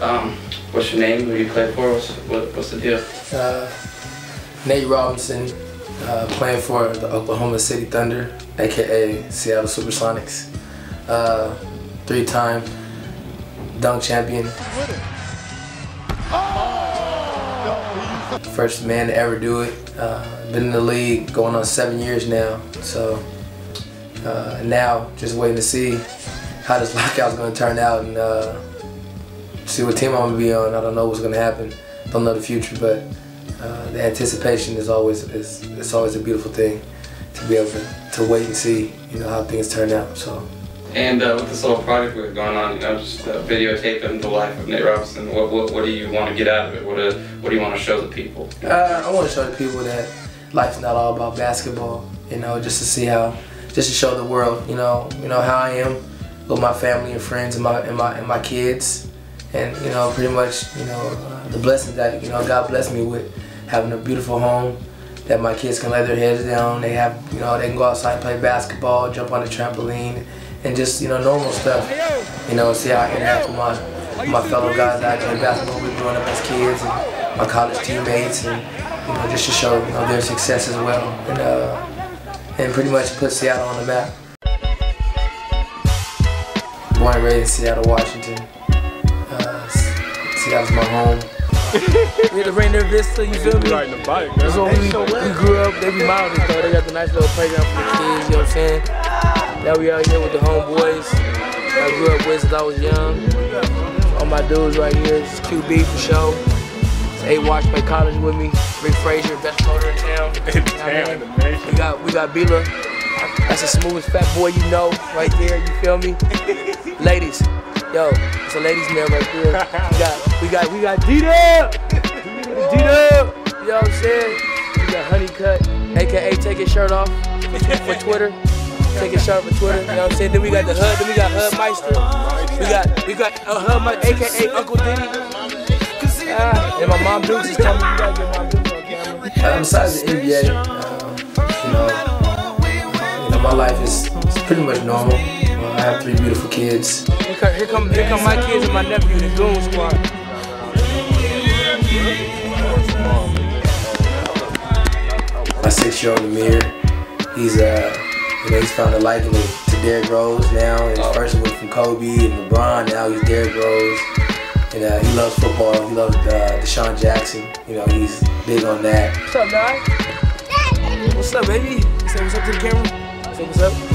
Um, what's your name? Who you play for? What's, what, what's the deal? Uh, Nate Robinson, uh, playing for the Oklahoma City Thunder, aka Seattle Supersonics. Uh, three-time dunk champion. First man to ever do it. Uh, been in the league going on seven years now. So uh, now just waiting to see how this lockout's going to turn out and uh, see what team I'm to be on. I don't know what's going to happen. Don't know the future, but uh, the anticipation is always is it's always a beautiful thing to be able to, to wait and see you know how things turn out. So. And uh, with this little project we have going on, you know, just uh, videotaping the life of Nate Robinson, what, what, what do you want to get out of it? What, uh, what do you want to show the people? Uh, I want to show the people that life's not all about basketball, you know, just to see how, just to show the world, you know, you know how I am with my family and friends and my, and my, and my kids. And, you know, pretty much, you know, uh, the blessings that, you know, God blessed me with having a beautiful home that my kids can lay their heads down. They have, you know, they can go outside and play basketball, jump on the trampoline, and just you know normal stuff. You know, see how I interact with my my fellow guys that I play basketball with growing up as kids and my college teammates, and you know just to show you know their success as well, and uh, and pretty much put Seattle on the map. Born and raised in Seattle, Washington. Seattle's my home. we had the Rainier Vista, you feel me? Riding the bike, That's what we, we grew up, they be mountains though. They got the nice little playground for the kids, you know what I'm saying? Now we out here with the homeboys. I grew up with since I was young. All my dudes right here, this is QB for sure. A Watch play college with me. Rick Frazier, best motor in town. Damn, the nation. We got we got Bila. That's the smoothest fat boy you know, right there. You feel me? ladies, yo, it's a ladies' man right there. We got we got we got Dita, Dita. You know what I'm saying? We got Honeycut, aka take his shirt off for Twitter. Take his shirt off for Twitter. You know what I'm saying? Then we got the Hud. Then we got Hud Meister. We got we got uh, Hud Meister, aka Uncle Diddy. Ah, and my mom Dukes is telling me you gotta get mom Dukes on camera. Uh, besides the NBA, um, you know, you know, my life is, is pretty much normal. I have three beautiful kids. Here come, here come, my kids and my nephew, the Goon Squad. My six-year-old Amir, he's uh, you know, he's found a liking to, to Derrick Rose now. His first one from Kobe and LeBron. Now he's Derrick Rose, and uh, he loves football. He loves uh, DeSean Jackson. You know, he's big on that. What's up, Nye? What's up, baby? Say what's up to the camera. Say what's up.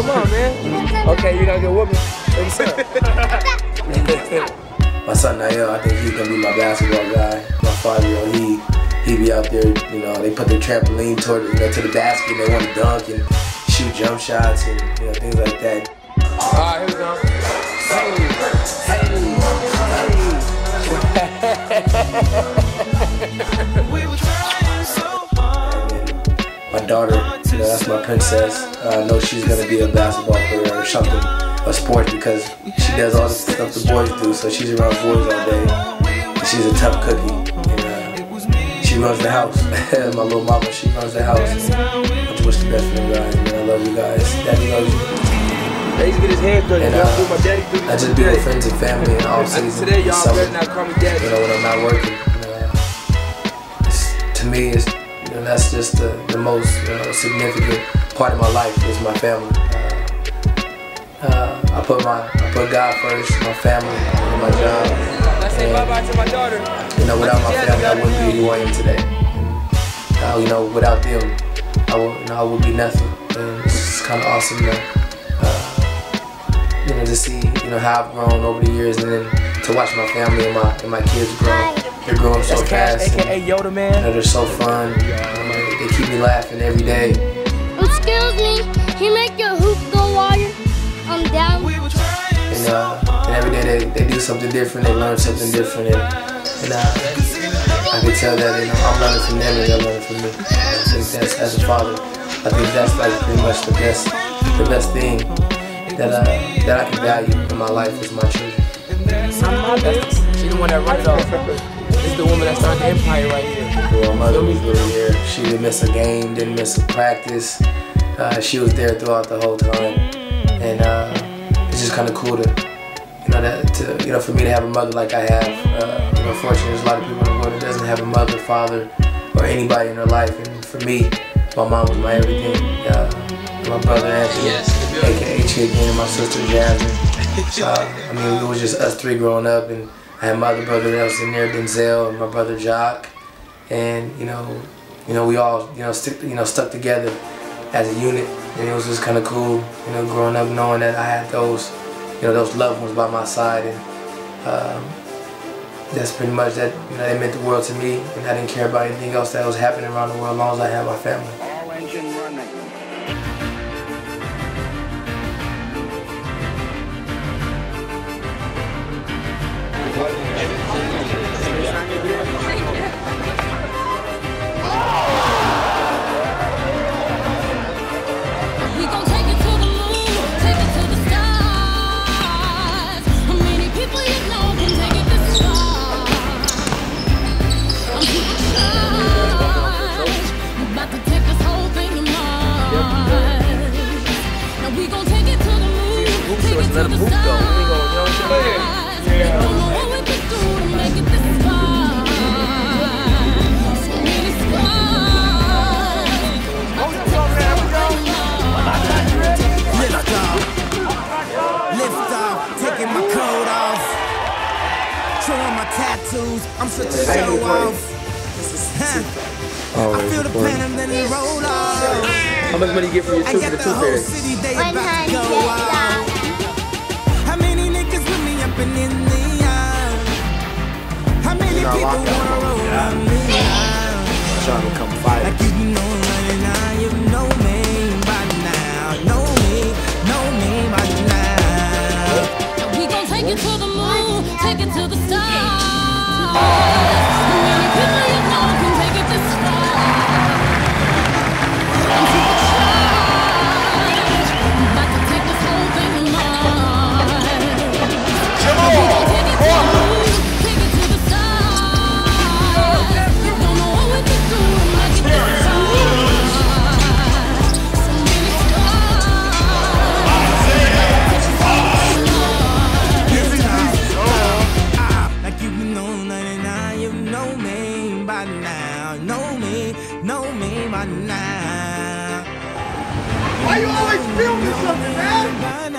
Come on, man. Okay, you gotta get with me. My son Nael, I think he's gonna be my basketball guy. My five-year-old, he he be out there. You know, they put their trampoline toward you know to the basket. and They want to dunk and shoot jump shots and you know things like that. All right, here we go. And princess. Uh, I know she's gonna be a basketball player or something, a sport because she does all the stuff the boys do. So she's around boys all day. And she's a tough cookie. And, uh, she runs the house. my little mama, she runs the house. I just wish the best for them guys. Man, I love you guys. Daddy loves you. He's get his hair. And, uh, do my daddy do I just be with friends and family in all season. Today, y'all better not call me daddy. You know, when I'm not working. Uh, to me, it's, know, that's just the, the most know, significant part of my life is my family. Uh, uh, I put my I put God first, my family, and my job. Let's say bye bye to my daughter. You know, without my family, I wouldn't be who I am today. Uh, you know, without them, I would, you know, I would be nothing. And it's kind of awesome to, uh, you know, to see, you know, how I've grown over the years, and then to watch my family and my and my kids grow. They're growing so That's Cash, fast. and, aka Yoda you Man. know, they're so fun. You know, they keep me laughing every day. Excuse me, can you make your hoop go wider? I'm down. And, uh, and every day they, they do something different, they learn something different. And, and uh, I can tell that you know, I'm learning from them and they're learning from me. I think that's, as a father, I think that's like pretty much the best, the best thing that, uh, that I can value in my life is my children. That's, she the one that run it off. The woman that started the empire right here. Well, mother was really here. She didn't miss a game, didn't miss a practice. Uh, she was there throughout the whole time. And uh, it's just kind of cool to, you know, that to, you know, for me to have a mother like I have, uh, you know, fortunately, there's a lot of people in the world that doesn't have a mother, father, or anybody in their life. And for me, my mom was my everything. Uh, my brother Anthony, Yes. aka Chicken, and my sister Jasmine. Uh, I mean, it was just us three growing up, and I had my other brother that was in there, Denzel, and my brother Jock, and you know, you know, we all, you know, stick, you know, stuck together as a unit, and it was just kind of cool, you know, growing up knowing that I had those, you know, those loved ones by my side, and um, that's pretty much that. You know, it meant the world to me, and I didn't care about anything else that was happening around the world as long as I had my family. Tattoos. I'm such a show off. Huh. I feel the pain and then it roll off. How much money you get for your I two got for the the two whole pairs? city, they One about to hundred go off. dollars. How many niggas with me up and in the aisle? How many people wanna roll on me now? Trying to come fight. By now. Know me, know me by now. Why you always filming something, man?